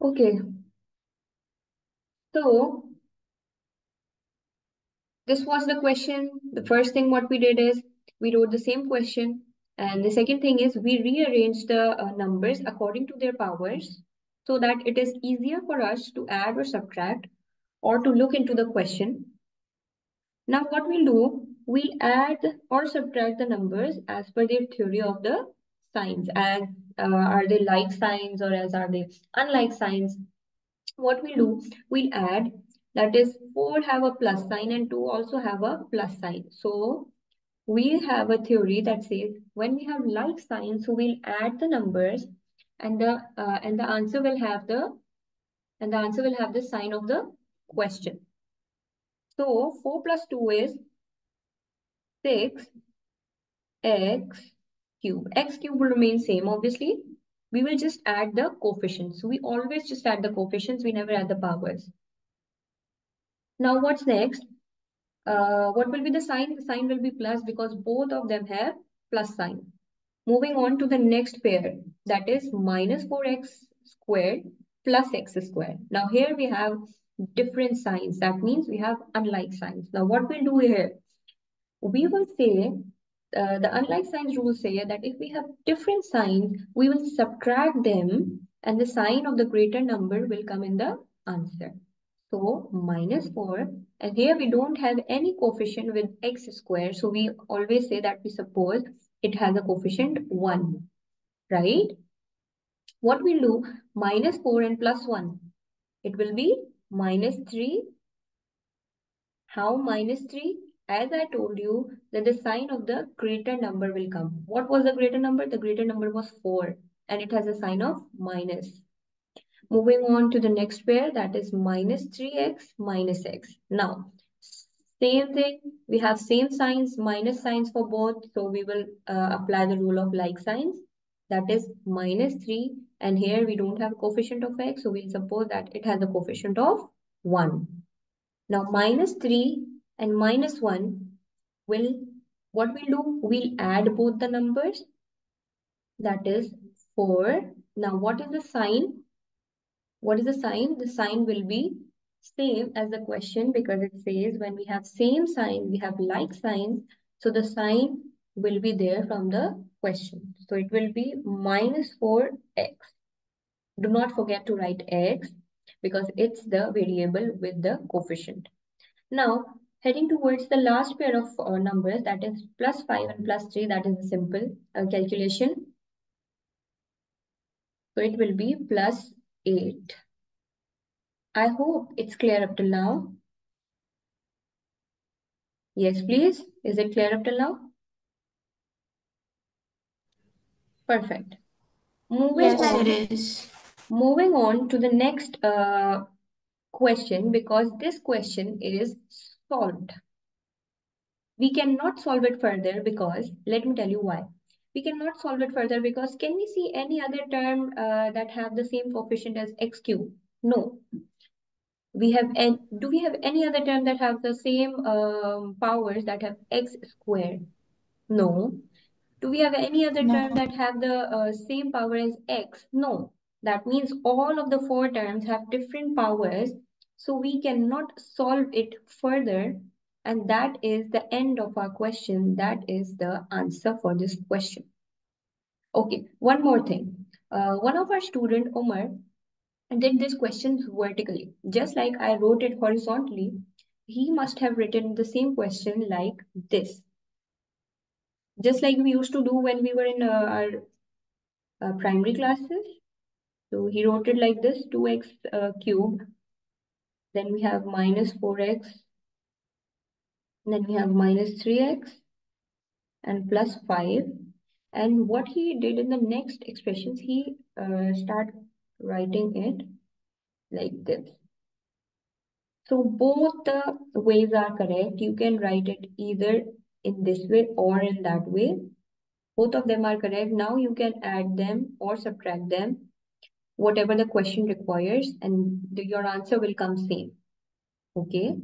Okay. So this was the question. The first thing what we did is we wrote the same question. And the second thing is we rearranged the uh, numbers according to their powers so that it is easier for us to add or subtract or to look into the question. Now what we'll do, we'll add or subtract the numbers as per their theory of the signs. As uh, are they like signs or as are they unlike signs? What we'll do, we'll add that is 4 have a plus sign and 2 also have a plus sign. So we have a theory that says when we have like signs, so we'll add the numbers and the uh, and the answer will have the and the answer will have the sign of the question. So 4 plus 2 is 6 x cube. x cube will remain same obviously. We will just add the coefficients. So we always just add the coefficients. We never add the powers. Now what's next? Uh, what will be the sign? The sign will be plus because both of them have plus sign. Moving on to the next pair, that is minus 4x squared plus x squared. Now here we have different signs. That means we have unlike signs. Now what we'll do here, we will say, uh, the unlike signs rule say that if we have different signs, we will subtract them and the sign of the greater number will come in the answer. So minus 4 and here we don't have any coefficient with x square. So we always say that we suppose it has a coefficient 1, right? What we'll do, minus 4 and plus 1. It will be minus 3. How minus 3? As I told you that the sign of the greater number will come. What was the greater number? The greater number was 4 and it has a sign of minus. Moving on to the next pair, that is minus 3x minus x. Now, same thing, we have same signs, minus signs for both. So we will uh, apply the rule of like signs. That is minus 3. And here we don't have coefficient of x. So we'll suppose that it has a coefficient of 1. Now, minus 3 and minus 1 will, what we'll do, we'll add both the numbers. That is 4. Now, what is the sign? What is the sign? The sign will be same as the question because it says when we have same sign, we have like signs. So the sign will be there from the question. So it will be minus 4x. Do not forget to write x because it's the variable with the coefficient. Now, heading towards the last pair of uh, numbers, that is plus 5 and plus 3, that is a simple uh, calculation. So it will be plus 8. I hope it's clear up till now. Yes, please. Is it clear up till now? Perfect. Moving yes, on, it is. Moving on to the next uh, question because this question is solved. We cannot solve it further because, let me tell you why we cannot solve it further because can we see any other term uh, that have the same coefficient as x cube? No. We have and do we have any other term that have the same um, powers that have x squared? No. Do we have any other No. term that have the uh, same power as x? No. That means all of the four terms have different powers. So we cannot solve it further and that is the end of our question. That is the answer for this question. Okay, one more thing. Uh, one of our student, Omar, did this question vertically. Just like I wrote it horizontally, he must have written the same question like this. Just like we used to do when we were in uh, our uh, primary classes. So he wrote it like this, 2x uh, cubed. Then we have minus 4x then we have minus 3x and plus 5. And what he did in the next expressions, he uh, start writing it like this. So both the ways are correct. You can write it either in this way or in that way. Both of them are correct. Now you can add them or subtract them, whatever the question requires, and the, your answer will come same. Okay.